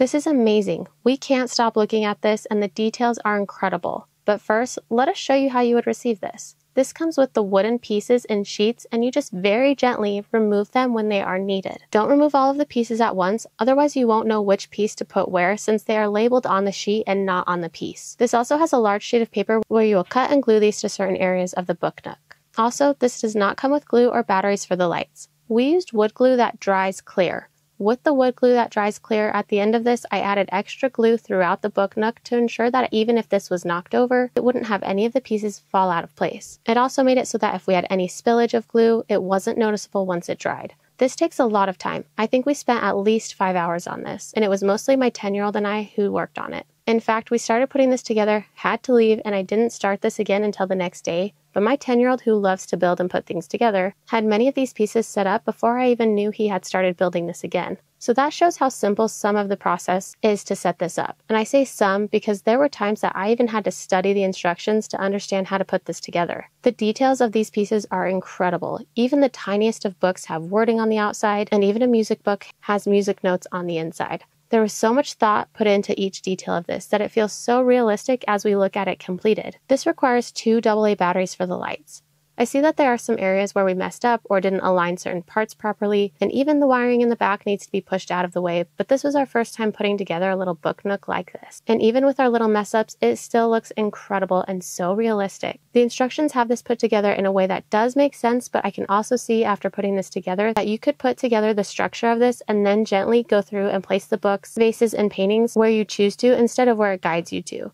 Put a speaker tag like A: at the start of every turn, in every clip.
A: This is amazing. We can't stop looking at this and the details are incredible. But first, let us show you how you would receive this. This comes with the wooden pieces in sheets and you just very gently remove them when they are needed. Don't remove all of the pieces at once, otherwise you won't know which piece to put where since they are labeled on the sheet and not on the piece. This also has a large sheet of paper where you will cut and glue these to certain areas of the book nook. Also, this does not come with glue or batteries for the lights. We used wood glue that dries clear. With the wood glue that dries clear at the end of this, I added extra glue throughout the book nook to ensure that even if this was knocked over, it wouldn't have any of the pieces fall out of place. It also made it so that if we had any spillage of glue, it wasn't noticeable once it dried. This takes a lot of time. I think we spent at least five hours on this, and it was mostly my 10 year old and I who worked on it. In fact, we started putting this together, had to leave, and I didn't start this again until the next day. But my 10 year old, who loves to build and put things together, had many of these pieces set up before I even knew he had started building this again. So that shows how simple some of the process is to set this up. And I say some because there were times that I even had to study the instructions to understand how to put this together. The details of these pieces are incredible. Even the tiniest of books have wording on the outside, and even a music book has music notes on the inside. There was so much thought put into each detail of this that it feels so realistic as we look at it completed. This requires two AA batteries for the lights. I see that there are some areas where we messed up or didn't align certain parts properly, and even the wiring in the back needs to be pushed out of the way, but this was our first time putting together a little book nook like this. And even with our little mess ups, it still looks incredible and so realistic. The instructions have this put together in a way that does make sense, but I can also see after putting this together that you could put together the structure of this and then gently go through and place the books, vases, and paintings where you choose to instead of where it guides you to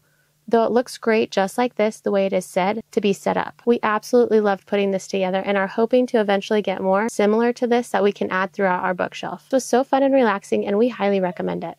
A: though it looks great just like this, the way it is said, to be set up. We absolutely loved putting this together and are hoping to eventually get more similar to this that we can add throughout our bookshelf. It was so fun and relaxing, and we highly recommend it.